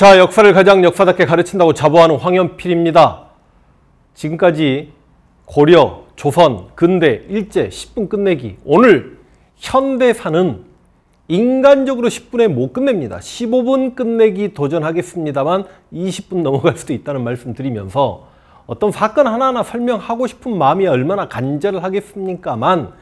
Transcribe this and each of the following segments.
자, 역사를 가장 역사답게 가르친다고 자부하는 황현필입니다. 지금까지 고려, 조선, 근대, 일제, 10분 끝내기. 오늘 현대사는 인간적으로 10분에 못 끝냅니다. 15분 끝내기 도전하겠습니다만 20분 넘어갈 수도 있다는 말씀 드리면서 어떤 사건 하나하나 설명하고 싶은 마음이 얼마나 간절하겠습니까만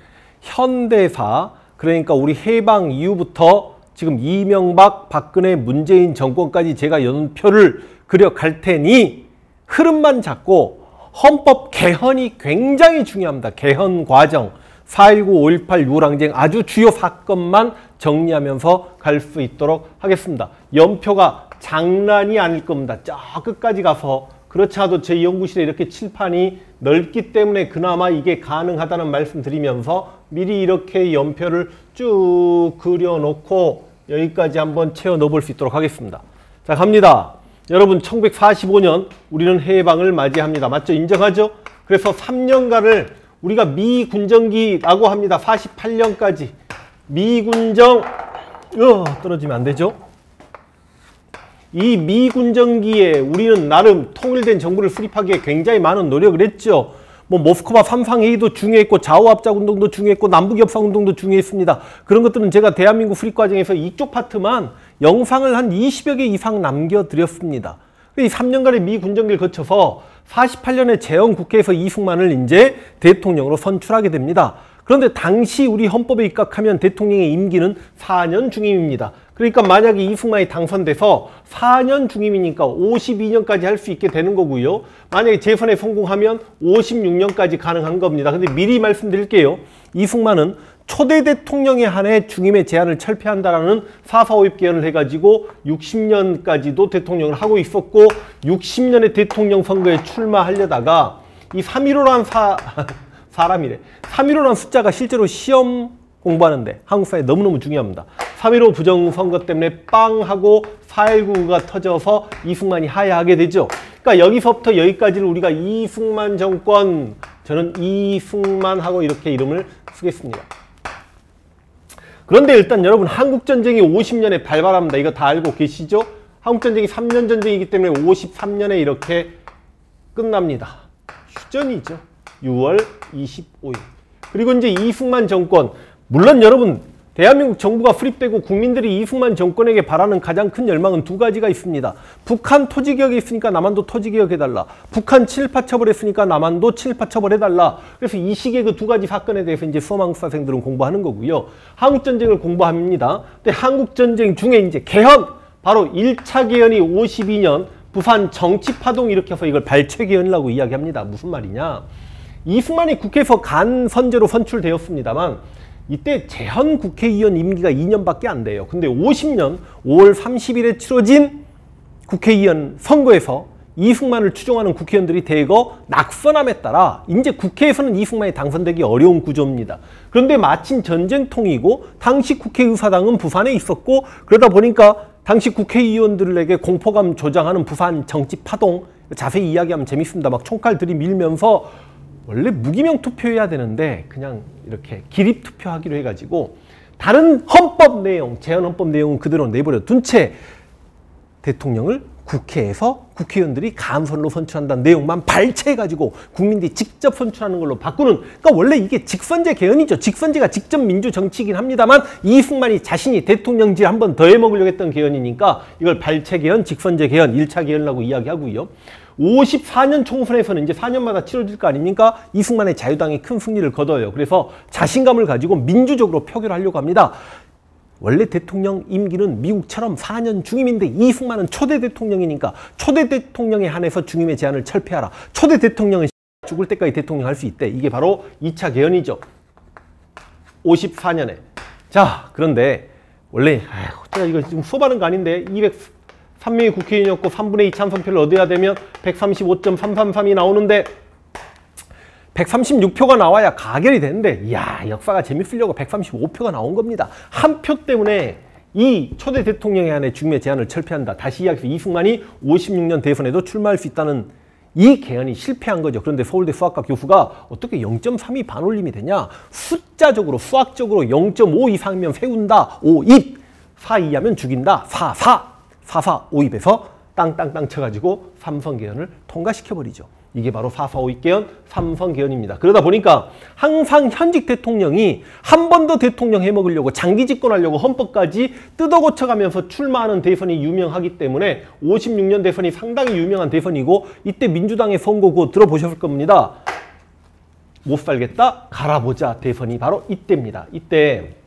현대사, 그러니까 우리 해방 이후부터 지금 이명박, 박근혜, 문재인 정권까지 제가 연표를 그려갈 테니 흐름만 잡고 헌법 개헌이 굉장히 중요합니다. 개헌 과정, 4.19, 5.18 유랑쟁 아주 주요 사건만 정리하면서 갈 수 있도록 하겠습니다. 연표가 장난이 아닐 겁니다. 저 끝까지 가서 그렇지 않아도 제 연구실에 이렇게 칠판이 넓기 때문에 그나마 이게 가능하다는 말씀 드리면서 미리 이렇게 연표를 쭉 그려놓고 여기까지 한번 채워 넣어볼 수 있도록 하겠습니다. 자 갑니다. 여러분 1945년 우리는 해방을 맞이합니다. 맞죠? 인정하죠? 그래서 3년간을 우리가 미군정기라고 합니다. 48년까지 미군정 어, 떨어지면 안 되죠? 이 미군정기에 우리는 나름 통일된 정부를 수립하기에 굉장히 많은 노력을 했죠. 뭐 모스크바 삼상회의도 중요했고 좌우합작운동도 중요했고 남북협상운동도 중요했습니다. 그런 것들은 제가 대한민국 수립 과정에서 이쪽 파트만 영상을 한 20여 개 이상 남겨드렸습니다. 이 3년간의 미 군정기를 거쳐서 48년에 재헌 국회에서 이승만을 이제 대통령으로 선출하게 됩니다. 그런데 당시 우리 헌법에 입각하면 대통령의 임기는 4년 중임입니다. 그러니까 만약에 이승만이 당선돼서 4년 중임이니까 52년까지 할 수 있게 되는 거고요. 만약에 재선에 성공하면 56년까지 가능한 겁니다. 근데 미리 말씀드릴게요. 이승만은 초대 대통령에 한해 중임의 제한을 철폐한다라는 4.4.5입 개헌을 해가지고 60년까지도 대통령을 하고 있었고 60년의 대통령 선거에 출마하려다가 이 3.15란 사, 사람이래. 3.15란 숫자가 실제로 시험 공부하는데 한국 사회 너무너무 중요합니다. 3.15 부정선거 때문에 빵 하고 4.19가 터져서 이승만이 하야하게 되죠. 그러니까 여기서부터 여기까지를 우리가 이승만 정권 저는 이승만하고 이렇게 이름을 쓰겠습니다. 그런데 일단 여러분 한국전쟁이 50년에 발발합니다. 이거 다 알고 계시죠? 한국전쟁이 3년 전쟁이기 때문에 53년에 이렇게 끝납니다. 휴전이죠. 6월 25일. 그리고 이제 이승만 정권 물론 여러분 대한민국 정부가 수립되고 국민들이 이승만 정권에게 바라는 가장 큰 열망은 두 가지가 있습니다. 북한 토지개혁이 있으니까 남한도 토지개혁 해달라. 북한 친일파 처벌했으니까 남한도 친일파 처벌해달라. 그래서 이 시기에 그 두 가지 사건에 대해서 이제 수험 한국사생들은 공부하는 거고요. 한국전쟁을 공부합니다. 근데 한국전쟁 중에 이제 개헌, 바로 1차 개헌이 52년 부산 정치파동 일으켜서 이걸 발췌개헌이라고 이야기합니다. 무슨 말이냐. 이승만이 국회에서 간 선제로 선출되었습니다만 이때 재헌 국회의원 임기가 2년밖에 안 돼요. 근데 50년 5월 30일에 치러진 국회의원 선거에서 이승만을 추종하는 국회의원들이 대거 낙선함에 따라 이제 국회에서는 이승만이 당선되기 어려운 구조입니다. 그런데 마침 전쟁통이고 당시 국회의사당은 부산에 있었고 그러다 보니까 당시 국회의원들에게 공포감 조장하는 부산 정치 파동 자세히 이야기하면 재밌습니다. 막 총칼 들이밀면서 원래 무기명 투표해야 되는데 그냥 이렇게 기립 투표하기로 해가지고 다른 헌법 내용, 제한 헌법 내용은 그대로 내버려 둔 채 대통령을 국회에서 국회의원들이 감선으로 선출한다는 내용만 발췌해가지고 국민들이 직접 선출하는 걸로 바꾸는 그러니까 원래 이게 직선제 개헌이죠. 직선제가 직접 민주 정치이긴 합니다만 이승만이 자신이 대통령질 한번 더 해먹으려고 했던 개헌이니까 이걸 발췌 개헌, 직선제 개헌, 1차 개헌이라고 이야기하고요. 54년 총선에서는 이제 4년마다 치러질 거 아닙니까? 이승만의 자유당이 큰 승리를 거둬요. 그래서 자신감을 가지고 민주적으로 표결 하려고 합니다. 원래 대통령 임기는 미국처럼 4년 중임인데 이승만은 초대 대통령이니까 초대 대통령에 한해서 중임의 제한을 철폐하라. 초대 대통령은 죽을 때까지 대통령 할 수 있대. 이게 바로 2차 개헌이죠. 54년에. 자, 그런데 원래 아이고, 제가 이거 지금 수업하는 거 아닌데 200 3명이 국회의원이었고 3분의 2 찬성표를 얻어야 되면 135.333이 나오는데 136표가 나와야 가결이 되는데 이야 역사가 재밌으려고 135표가 나온 겁니다. 한 표 때문에 이 초대 대통령에 한해 중매 제한을 철폐한다. 다시 이야기해서 이승만이 56년 대선에도 출마할 수 있다는 이 개헌이 실패한 거죠. 그런데 서울대 수학과 교수가 어떻게 0.3이 반올림이 되냐? 숫자적으로 수학적으로 0.5 이상이면 세운다. 5, 2, 4 이하면 죽인다. 4, 4. 4사 5입에서 땅땅땅 쳐가지고 삼선 개헌을 통과시켜버리죠. 이게 바로 4사 5입 개헌, 삼선 개헌입니다. 그러다 보니까 항상 현직 대통령이 한 번 더 대통령 해먹으려고 장기 집권하려고 헌법까지 뜯어 고쳐가면서 출마하는 대선이 유명하기 때문에 56년 대선이 상당히 유명한 대선이고 이때 민주당의 선거고 들어보셨을 겁니다. 못 살겠다 갈아보자 대선이 바로 이때입니다. 이때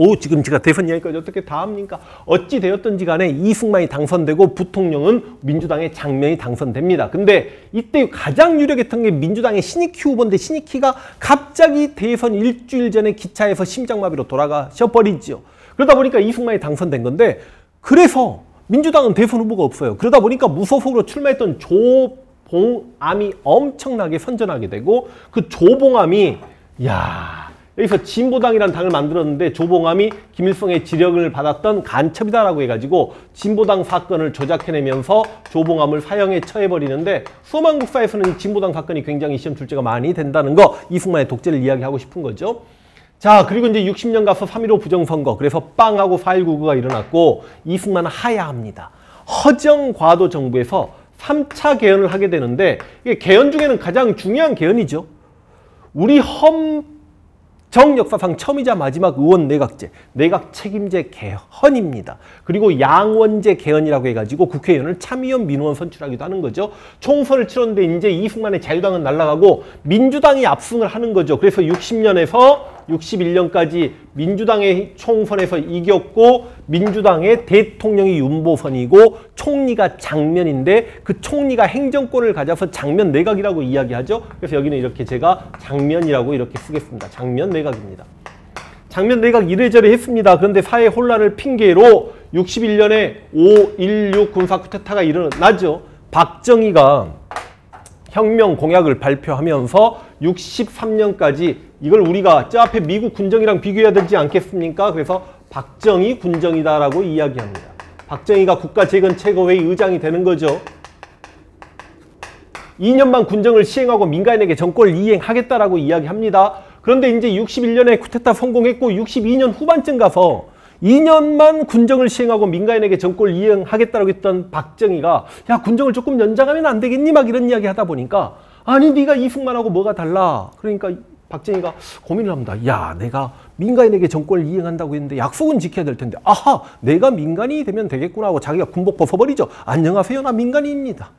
오 지금 제가 대선 이야기까지 어떻게 다 합니까? 어찌 되었든지 간에 이승만이 당선되고 부통령은 민주당의 장면이 당선됩니다. 근데 이때 가장 유력했던 게 민주당의 신익희 후보인데 신익희가 갑자기 대선 일주일 전에 기차에서 심장마비로 돌아가셔 버리죠. 그러다 보니까 이승만이 당선된 건데 그래서 민주당은 대선 후보가 없어요. 그러다 보니까 무소속으로 출마했던 조봉암이 엄청나게 선전하게 되고 그 조봉암이 야 여기서 진보당이라는 당을 만들었는데 조봉암이 김일성의 지령을 받았던 간첩이다라고 해가지고 진보당 사건을 조작해내면서 조봉암을 사형에 처해버리는데 수만국사에서는 진보당 사건이 굉장히 시험 출제가 많이 된다는 거 이승만의 독재를 이야기하고 싶은 거죠. 자 그리고 이제 60년 가서 3.15 부정선거 그래서 빵하고 4.19가 일어났고 이승만은 하야합니다. 허정과도 정부에서 3차 개헌을 하게 되는데 이게 개헌 중에는 가장 중요한 개헌이죠. 우리 헌 정역사상 처음이자 마지막 의원 내각제, 내각 책임제 개헌입니다. 그리고 양원제 개헌이라고 해가지고 국회의원을 참의원 민의원 선출하기도 하는 거죠. 총선을 치렀는데 이제 이승만의 자유당은 날아가고 민주당이 압승을 하는 거죠. 그래서 60년에서 61년까지 민주당의 총선에서 이겼고 민주당의 대통령이 윤보선이고 총리가 장면인데 그 총리가 행정권을 가져서 장면 내각이라고 이야기하죠. 그래서 여기는 이렇게 제가 장면이라고 이렇게 쓰겠습니다. 장면 내각입니다. 장면 내각 이래저래 했습니다. 그런데 사회 혼란을 핑계로 61년에 5.16 군사 쿠데타가 일어나죠. 박정희가 혁명 공약을 발표하면서 63년까지 이걸 우리가 저 앞에 미국 군정이랑 비교해야 되지 않겠습니까? 그래서 박정희 군정이다라고 이야기합니다. 박정희가 국가재건 최고회의 의장이 되는 거죠. 2년만 군정을 시행하고 민간인에게 정권을 이행하겠다라고 이야기합니다. 그런데 이제 61년에 쿠데타 성공했고 62년 후반쯤 가서 2년만 군정을 시행하고 민간인에게 정권을 이행하겠다고 했던 박정희가 야 군정을 조금 연장하면 안 되겠니? 막 이런 이야기 하다 보니까 아니 네가 이승만 하고 뭐가 달라? 그러니까 박정희가 고민을 합니다. 야 내가 민간인에게 정권을 이행한다고 했는데 약속은 지켜야 될 텐데 아하 내가 민간인이 되면 되겠구나 하고 자기가 군복 벗어버리죠. 안녕하세요 나 민간인입니다.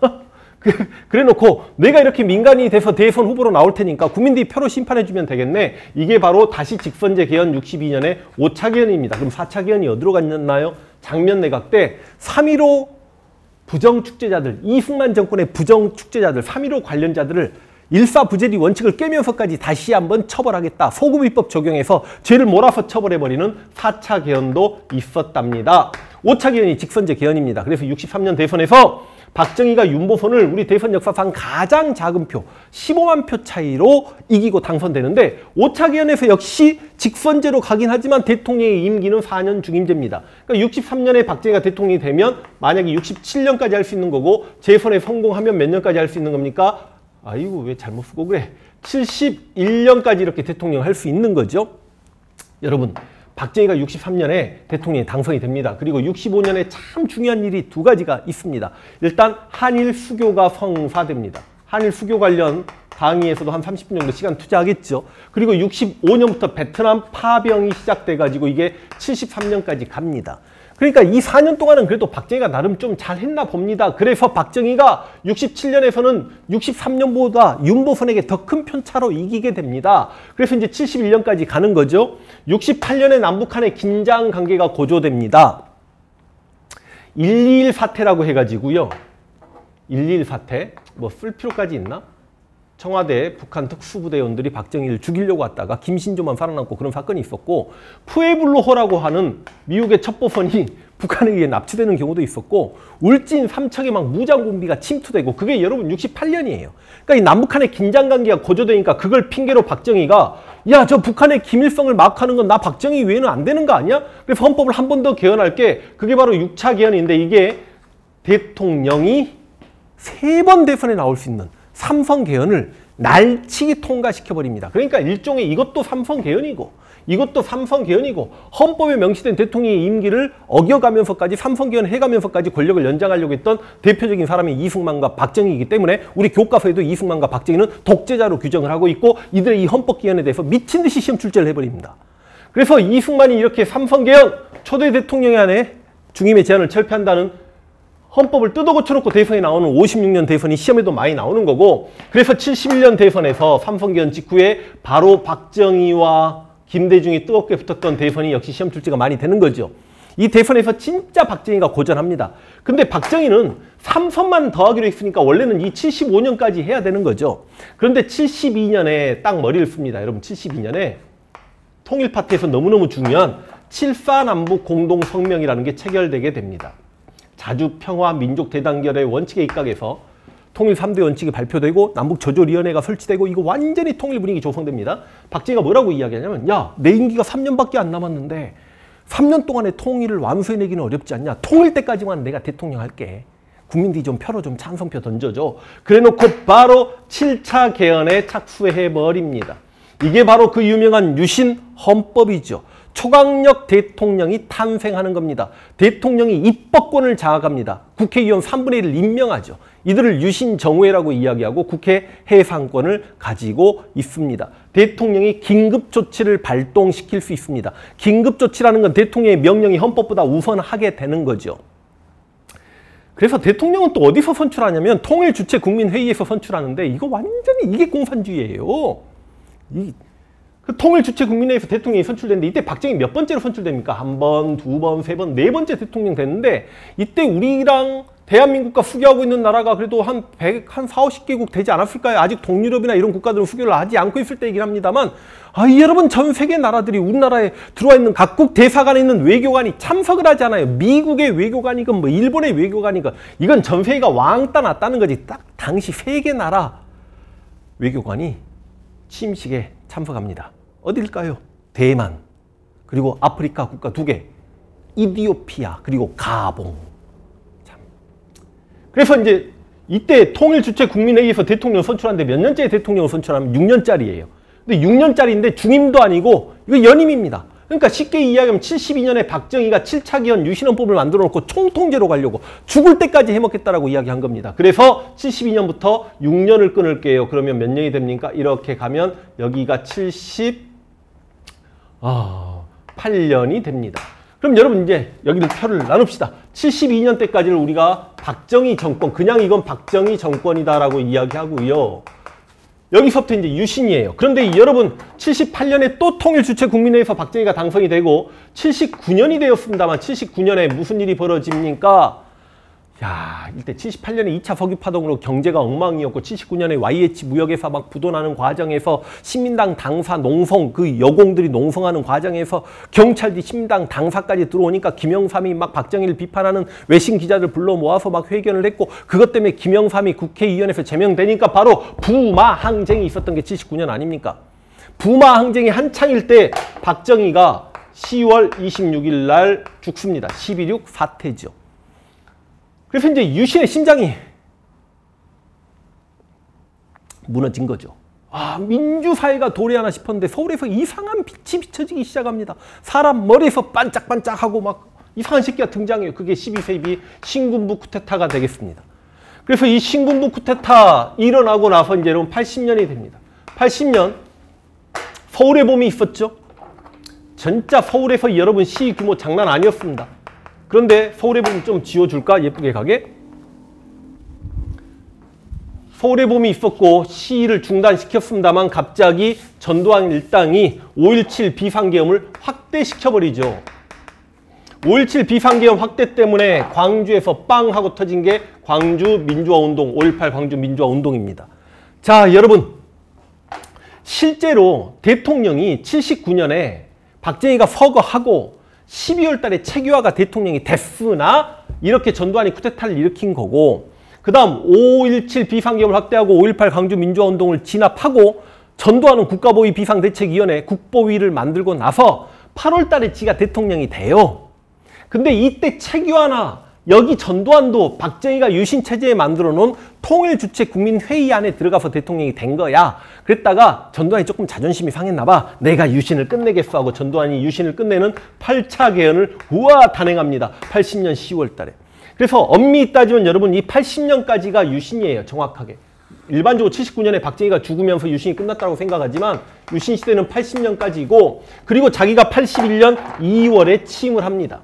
그, 그래 놓고 내가 이렇게 민간이 돼서 대선 후보로 나올 테니까 국민들이 표로 심판해주면 되겠네. 이게 바로 다시 직선제 개헌 62년의 5차 개헌입니다. 그럼 4차 개헌이 어디로 갔나요? 장면 내각 때3.15 부정축제자들, 이승만 정권의 부정축제자들, 3.15 관련자들을 일사부재리 원칙을 깨면서까지 다시 한번 처벌하겠다. 소급입법 적용해서 죄를 몰아서 처벌해버리는 4차 개헌도 있었답니다. 5차 개헌이 직선제 개헌입니다. 그래서 63년 대선에서 박정희가 윤보선을 우리 대선 역사상 가장 작은 표 15만 표 차이로 이기고 당선되는데 5차 개헌에서 역시 직선제로 가긴 하지만 대통령의 임기는 4년 중임제입니다. 그러니까 63년에 박정희가 대통령이 되면 만약에 67년까지 할 수 있는 거고 재선에 성공하면 몇 년까지 할 수 있는 겁니까? 아이고 왜 잘못 쓰고 그래. 71년까지 이렇게 대통령 할 수 있는 거죠. 여러분 박정희가 63년에 대통령이 당선이 됩니다. 그리고 65년에 참 중요한 일이 두 가지가 있습니다. 일단 한일 수교가 성사됩니다. 한일 수교 관련 강의에서도 한 30분 정도 시간 투자하겠죠. 그리고 65년부터 베트남 파병이 시작돼가지고 이게 73년까지 갑니다. 그러니까 이 4년 동안은 그래도 박정희가 나름 좀 잘했나 봅니다. 그래서 박정희가 67년에서는 63년보다 윤보선에게 더 큰 편차로 이기게 됩니다. 그래서 이제 71년까지 가는 거죠. 68년에 남북한의 긴장 관계가 고조됩니다. 121 사태라고 해가지고요. 121 사태 뭐 쓸 필요까지 있나? 청와대 북한 특수부대원들이 박정희를 죽이려고 왔다가 김신조만 살아남고 그런 사건이 있었고 푸에블로호라고 하는 미국의 첩보선이 북한에 의해 납치되는 경우도 있었고 울진 삼척에 막 무장공비가 침투되고 그게 여러분 68년이에요. 그러니까 이 남북한의 긴장관계가 고조되니까 그걸 핑계로 박정희가 야 저 북한의 김일성을 막하는 건 나 박정희 외에는 안 되는 거 아니야? 그래서 헌법을 한 번 더 개헌할 게 그게 바로 6차 개헌인데 이게 대통령이 세 번 대선에 나올 수 있는 삼성 개헌을 날치기 통과시켜버립니다. 그러니까 일종의 이것도 삼성 개헌이고 이것도 삼선 개헌이고 헌법에 명시된 대통령의 임기를 어겨가면서까지 삼선 개헌 해가면서까지 권력을 연장하려고 했던 대표적인 사람이 이승만과 박정희이기 때문에 우리 교과서에도 이승만과 박정희는 독재자로 규정을 하고 있고 이들의 이 헌법 개헌에 대해서 미친 듯이 시험 출제를 해버립니다. 그래서 이승만이 이렇게 삼선 개헌 초대 대통령에 한해 중임의 제안을 철폐한다는 헌법을 뜯어 고쳐놓고 대선에 나오는 56년 대선이 시험에도 많이 나오는 거고 그래서 71년 대선에서 삼성개헌 직후에 바로 박정희와 김대중이 뜨겁게 붙었던 대선이 역시 시험 출제가 많이 되는 거죠. 이 대선에서 진짜 박정희가 고전합니다. 근데 박정희는 3선만 더하기로 했으니까 원래는 이 75년까지 해야 되는 거죠. 그런데 72년에 딱 머리를 씁니다. 여러분 72년에 통일 파트에서 너무너무 중요한 7사남북 공동성명이라는 게 체결되게 됩니다. 자주 평화 민족 대단결의 원칙에 입각해서 통일 3대 원칙이 발표되고 남북조조위원회가 설치되고 이거 완전히 통일 분위기 조성됩니다. 박정희가 뭐라고 이야기하냐면 야 내 임기가 3년밖에 안 남았는데 3년 동안에 통일을 완수해내기는 어렵지 않냐. 통일 때까지만 내가 대통령 할게. 국민들이 좀 표로 좀 찬성표 던져줘. 그래놓고 바로 7차 개헌에 착수해버립니다. 이게 바로 그 유명한 유신 헌법이죠. 초강력 대통령이 탄생하는 겁니다. 대통령이 입법권을 장악합니다. 국회의원 3분의 1을 임명하죠. 이들을 유신정우회라고 이야기하고 국회 해상권을 가지고 있습니다. 대통령이 긴급조치를 발동시킬 수 있습니다. 긴급조치라는 건 대통령의 명령이 헌법보다 우선하게 되는 거죠. 그래서 대통령은 또 어디서 선출하냐면 통일주체 국민회의에서 선출하는데 이거 완전히 이게 공산주의예요. 이그 통일 주체 국민회의에서 대통령이 선출됐는데 이때 박정희 몇 번째로 선출됩니까? 한 번, 두 번, 세 번, 네 번째 대통령 됐는데 이때 우리랑 대한민국과 수교하고 있는 나라가 그래도 한 100, 한 4, 50개국 되지 않았을까요? 아직 동유럽이나 이런 국가들은 수교를 하지 않고 있을 때이긴 합니다만 아, 여러분 전 세계 나라들이 우리나라에 들어와 있는 각국 대사관에 있는 외교관이 참석을 하지 않아요. 미국의 외교관이건 뭐 일본의 외교관이건 이건 전 세계가 왕따 났다는 거지. 딱 당시 세계 나라 외교관이 취임식에 참석합니다. 어딜까요? 대만, 그리고 아프리카 국가 두 개, 이디오피아, 그리고 가봉. 참. 그래서 이제 이때 통일 주체 국민회의에서 대통령 선출하는데 몇 년째 대통령을 선출하면 6년짜리예요. 근데 6년짜리인데 중임도 아니고 이거 연임입니다. 그러니까 쉽게 이야기하면 72년에 박정희가 7차 기원 유신헌법을 만들어 놓고 총통제로 가려고 죽을 때까지 해먹겠다라고 이야기한 겁니다. 그래서 72년부터 6년을 끊을게요. 그러면 몇 년이 됩니까? 이렇게 가면 여기가 70 아, 8년이 됩니다. 그럼 여러분 이제 여기를 표를 나눕시다. 72년 때까지를 우리가 박정희 정권, 그냥 이건 박정희 정권이다라고 이야기하고요. 여기서부터 이제 유신이에요. 그런데 여러분 78년에 또 통일주체 국민회의에서 박정희가 당선이 되고 79년이 되었습니다만 79년에 무슨 일이 벌어집니까? 야, 이때 78년에 2차 석유 파동으로 경제가 엉망이었고 79년에 YH 무역에서 막 부도나는 과정에서 시민당 당사 농성 그 여공들이 농성하는 과정에서 경찰이 시민당 당사까지 들어오니까 김영삼이 막 박정희를 비판하는 외신 기자들 불러 모아서 막 회견을 했고 그것 때문에 김영삼이 국회의원에서 제명되니까 바로 부마 항쟁이 있었던 게 79년 아닙니까? 부마 항쟁이 한창일 때 박정희가 10월 26일 날 죽습니다. 12.6 사태죠. 그래서 이제 유신의 심장이 무너진 거죠. 아, 민주사회가 도래하나 싶었는데 서울에서 이상한 빛이 비춰지기 시작합니다. 사람 머리에서 반짝반짝하고 막 이상한 새끼가 등장해요. 그게 12세기 신군부 쿠데타가 되겠습니다. 그래서 이 신군부 쿠데타 일어나고 나서 이제 여러분 80년이 됩니다. 80년 서울의 봄이 있었죠. 진짜 서울에서 여러분 시 규모 장난 아니었습니다. 그런데 서울의 봄 좀 지워줄까? 예쁘게 가게. 서울의 봄이 있었고 시위를 중단시켰습니다만 갑자기 전두환 일당이 5.17 비상계엄을 확대시켜버리죠. 5.17 비상계엄 확대 때문에 광주에서 빵 하고 터진 게 광주 민주화운동, 5.18 광주 민주화운동입니다. 자 여러분 실제로 대통령이 79년에 박정희가 서거하고 12월 달에 최규하가 대통령이 됐으나 이렇게 전두환이 쿠데타를 일으킨 거고 그 다음 5.17 비상계엄을 확대하고 5.18 광주 민주화운동을 진압하고 전두환은 국가보위 비상대책위원회 국보위를 만들고 나서 8월 달에 지가 대통령이 돼요. 근데 이때 최규하나 여기 전두환도 박정희가 유신 체제에 만들어 놓은 통일 주체 국민 회의 안에 들어가서 대통령이 된 거야. 그랬다가 전두환이 조금 자존심이 상했나 봐. 내가 유신을 끝내겠어 하고 전두환이 유신을 끝내는 8차 개헌을 우와 단행합니다. 80년 10월 달에. 그래서 엄밀히 따지면 여러분 이 80년까지가 유신이에요. 정확하게. 일반적으로 79년에 박정희가 죽으면서 유신이 끝났다고 생각하지만 유신 시대는 80년까지고 그리고 자기가 81년 2월에 취임을 합니다.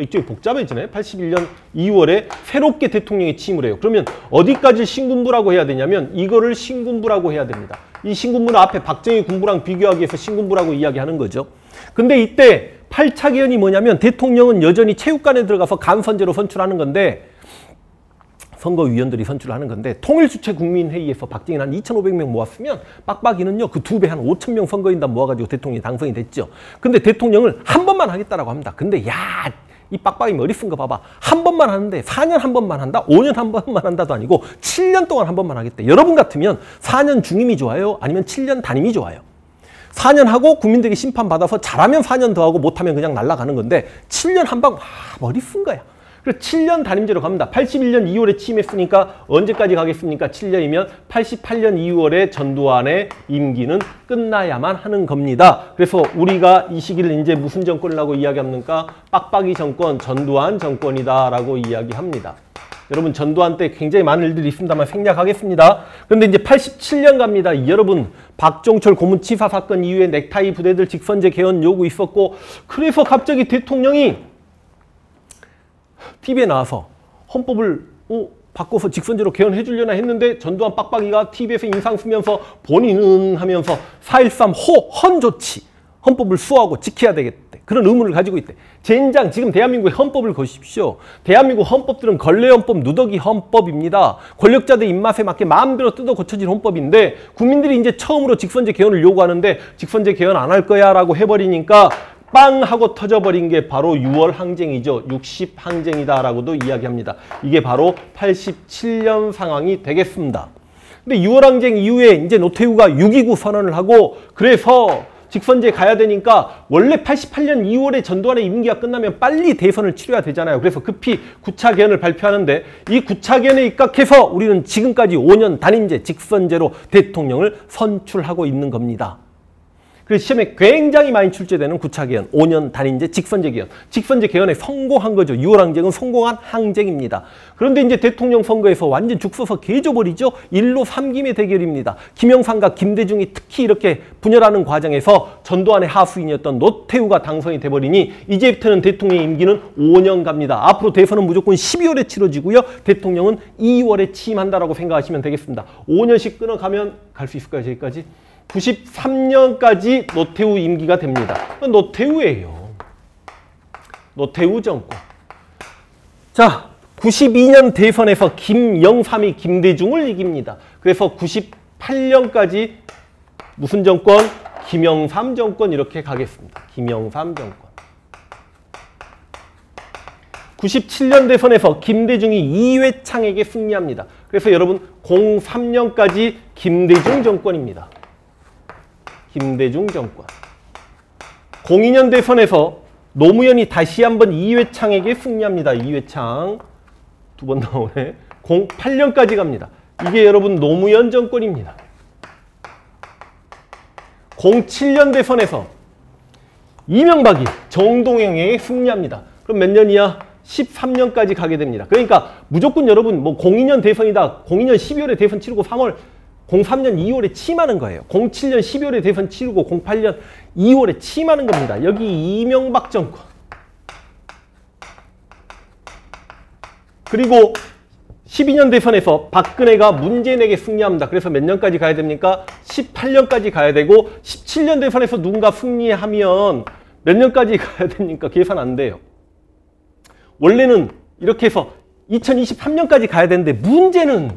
이쪽이 복잡해지네. 81년 2월에 새롭게 대통령이 취임을 해요. 그러면 어디까지 신군부라고 해야 되냐면 이거를 신군부라고 해야 됩니다. 이 신군부는 앞에 박정희 군부랑 비교하기 위해서 신군부라고 이야기하는 거죠. 근데 이때 8차 개헌이 뭐냐면 대통령은 여전히 체육관에 들어가서 간선제로 선출하는 건데 선거위원들이 선출하는 건데 통일주체 국민회의에서 박정희는 한 2,500명 모았으면 빡빡이는요 그 두 배 한 5,000명 선거인단 모아가지고 대통령이 당선이 됐죠. 근데 대통령을 한 번만 하겠다라고 합니다. 근데 야 이 빡빡이 머리 쓴 거 봐봐. 한 번만 하는데 4년 한 번만 한다? 5년 한 번만 한다도 아니고 7년 동안 한 번만 하겠대. 여러분 같으면 4년 중임이 좋아요? 아니면 7년 단임이 좋아요? 4년 하고 국민들에게 심판받아서 잘하면 4년 더 하고 못하면 그냥 날아가는 건데 7년 한 방, 와, 머리 쓴 거야. 그래서 7년 단임제로 갑니다. 81년 2월에 취임했으니까 언제까지 가겠습니까? 7년이면 88년 2월에 전두환의 임기는 끝나야만 하는 겁니다. 그래서 우리가 이 시기를 이제 무슨 정권이라고 이야기합니까? 빡빡이 정권, 전두환 정권이다라고 이야기합니다. 여러분 전두환 때 굉장히 많은 일들이 있습니다만 생략하겠습니다. 그런데 이제 87년 갑니다. 여러분 박종철 고문치사 사건 이후에 넥타이 부대들 직선제 개헌 요구 있었고 그래서 갑자기 대통령이 TV에 나와서 헌법을 어, 바꿔서 직선제로 개헌해 주려나 했는데 전두환 빡빡이가 TV에서 인상 쓰면서 본인은 하면서 4.13 호, 헌 조치 헌법을 수호하고 지켜야 되겠대. 그런 의무를 가지고 있대. 젠장 지금 대한민국의 헌법을 보십시오. 대한민국 헌법들은 걸레헌법, 누더기 헌법입니다. 권력자들 입맛에 맞게 마음대로 뜯어 고쳐진 헌법인데 국민들이 이제 처음으로 직선제 개헌을 요구하는데 직선제 개헌 안 할 거야 라고 해버리니까 빵 하고 터져버린 게 바로 6월 항쟁이죠. 60 항쟁이다라고도 이야기합니다. 이게 바로 87년 상황이 되겠습니다. 근데 6월 항쟁 이후에 이제 노태우가 6.29 선언을 하고 그래서 직선제 가야 되니까 원래 88년 2월에 전두환의 임기가 끝나면 빨리 대선을 치러야 되잖아요. 그래서 급히 9차 개헌을 발표하는데 이 9차 개헌에 입각해서 우리는 지금까지 5년 단임제 직선제로 대통령을 선출하고 있는 겁니다. 그래서 시험에 굉장히 많이 출제되는 9차 개헌, 5년 단임제 직선제 개헌. 직선제 개헌에 성공한 거죠. 6월 항쟁은 성공한 항쟁입니다. 그런데 이제 대통령 선거에서 완전 죽서서 개져버리죠. 1로 3김의 대결입니다. 김영삼과 김대중이 특히 이렇게 분열하는 과정에서 전두환의 하수인이었던 노태우가 당선이 돼버리니 이제부터는 대통령 임기는 5년 갑니다. 앞으로 대선은 무조건 12월에 치러지고요. 대통령은 2월에 취임한다라고 생각하시면 되겠습니다. 5년씩 끊어가면 갈 수 있을까요? 저기까지? 93년까지 노태우 임기가 됩니다. 노태우예요. 노태우 정권. 자, 92년 대선에서 김영삼이 김대중을 이깁니다. 그래서 98년까지 무슨 정권? 김영삼 정권 이렇게 가겠습니다. 김영삼 정권. 97년 대선에서 김대중이 이회창에게 승리합니다. 그래서 여러분 03년까지 김대중 정권입니다. 김대중 정권. 02년 대선에서 노무현이 다시 한번 이회창에게 승리합니다. 이회창. 두 번 나오네. 08년까지 갑니다. 이게 여러분 노무현 정권입니다. 07년 대선에서 이명박이 정동영에게 승리합니다. 그럼 몇 년이야? 13년까지 가게 됩니다. 그러니까 무조건 여러분 뭐 02년 대선이다. 02년 12월에 대선 치르고 3월 03년 2월에 취임하는 거예요. 07년 12월에 대선 치르고 08년 2월에 취임하는 겁니다. 여기 이명박 정권. 그리고 12년 대선에서 박근혜가 문재인에게 승리합니다. 그래서 몇 년까지 가야 됩니까? 18년까지 가야 되고 17년 대선에서 누군가 승리하면 몇 년까지 가야 됩니까? 계산 안 돼요. 원래는 이렇게 해서 2023년까지 가야 되는데 문제는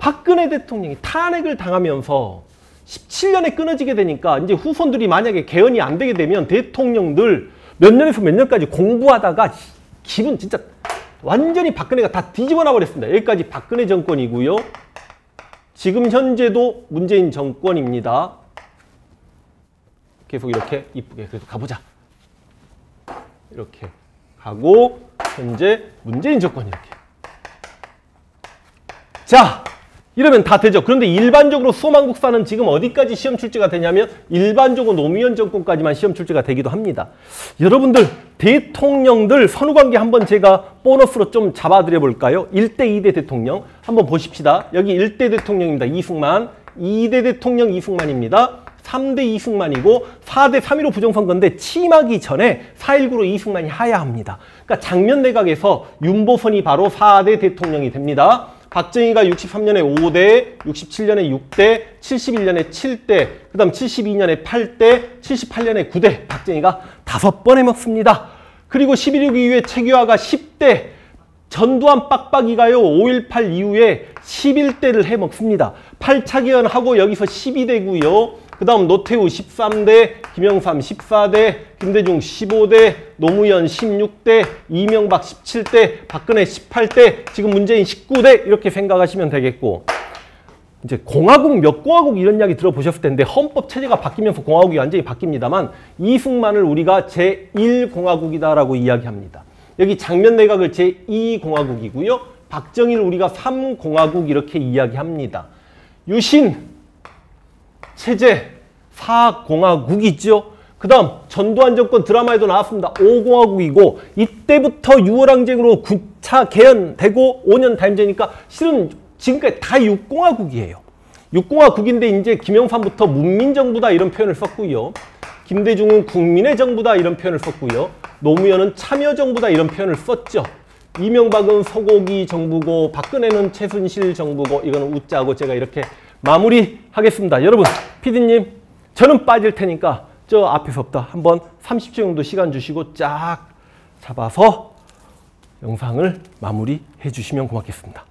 박근혜 대통령이 탄핵을 당하면서 17년에 끊어지게 되니까 이제 후손들이 만약에 개헌이 안 되게 되면 대통령들 몇 년에서 몇 년까지 공부하다가 기분 진짜 완전히 박근혜가 다 뒤집어 놔버렸습니다. 여기까지 박근혜 정권이고요. 지금 현재도 문재인 정권입니다. 계속 이렇게 이쁘게 그래도 가보자. 이렇게 가고 현재 문재인 정권 이렇게. 자, 이러면 다 되죠. 그런데 일반적으로 수험한국사는 지금 어디까지 시험 출제가 되냐면 일반적으로 노무현 정권까지만 시험 출제가 되기도 합니다. 여러분들 대통령들 선후관계 한번 제가 보너스로 좀 잡아드려 볼까요? 1대 2대 대통령 한번 보십시다. 여기 1대 대통령입니다. 이승만. 2대 대통령 이승만입니다. 3대 이승만이고 4대 3.15 부정선거인데 취임하기 전에 4.19로 이승만이 하야 합니다. 그러니까 장면 내각에서 윤보선이 바로 4대 대통령이 됩니다. 박정희가 63년에 5대, 67년에 6대, 71년에 7대, 그 다음 72년에 8대, 78년에 9대 박정희가 다섯 번에 먹습니다. 그리고 11.6 이후에 최규하가 10대, 전두환 빡빡이가요 5.18 이후에 11대를 해 먹습니다. 8차 개헌하고 여기서 12대고요. 그 다음 노태우 13대, 김영삼 14대, 김대중 15대, 노무현 16대, 이명박 17대, 박근혜 18대, 지금 문재인 19대 이렇게 생각하시면 되겠고 이제 공화국 몇 공화국 이런 이야기 들어보셨을 텐데 헌법 체제가 바뀌면서 공화국이 완전히 바뀝니다만 이승만을 우리가 제1공화국이다라고 이야기합니다. 여기 장면 내각을 제2공화국이고요. 박정희를 우리가 3공화국 이렇게 이야기합니다. 유신 체제 4공화국이죠. 그 다음 전두환 정권 드라마에도 나왔습니다. 5공화국이고 이때부터 6월항쟁으로 9차 개헌되고 5년 단임제니까 실은 지금까지 다 6공화국이에요. 6공화국인데 이제 김영삼부터 문민정부다 이런 표현을 썼고요. 김대중은 국민의 정부다 이런 표현을 썼고요. 노무현은 참여정부다 이런 표현을 썼죠. 이명박은 소고기 정부고 박근혜는 최순실 정부고 이거는 웃자고 제가 이렇게 마무리하겠습니다. 여러분 피디님 저는 빠질 테니까 저 앞에 서부터 한번 30초 정도 시간 주시고 쫙 잡아서 영상을 마무리해 주시면 고맙겠습니다.